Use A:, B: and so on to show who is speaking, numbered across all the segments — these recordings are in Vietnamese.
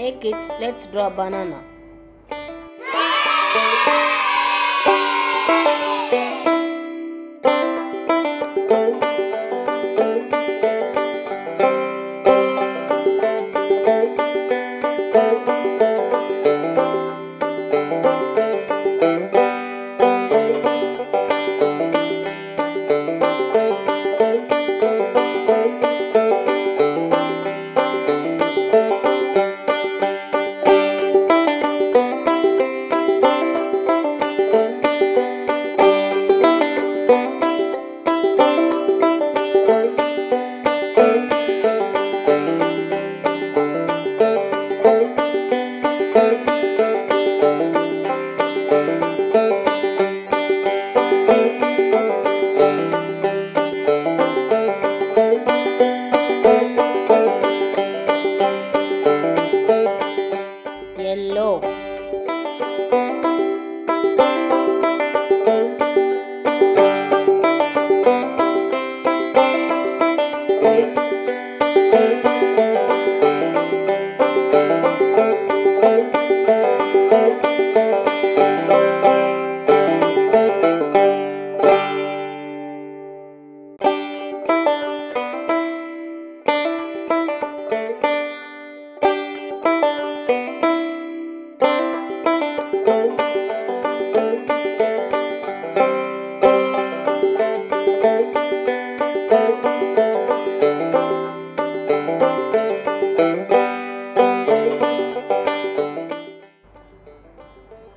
A: Hey kids, let's draw โลก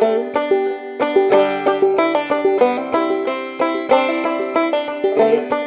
A: Thank you.